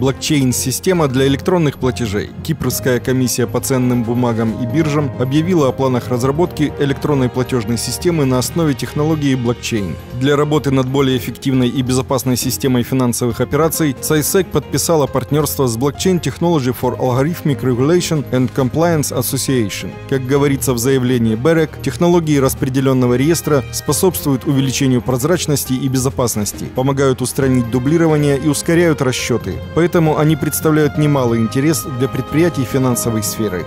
блокчейн-система для электронных платежей. Кипрская комиссия по ценным бумагам и биржам объявила о планах разработки электронной платежной системы на основе технологии блокчейн. Для работы над более эффективной и безопасной системой финансовых операций SciSec подписала партнерство с Blockchain Technology for Algorithmic Regulation and Compliance Association. Как говорится в заявлении BEREC, технологии распределенного реестра способствуют увеличению прозрачности и безопасности, помогают устранить дублирование и ускоряют расчеты. Поэтому они представляют немалый интерес для предприятий финансовой сферы.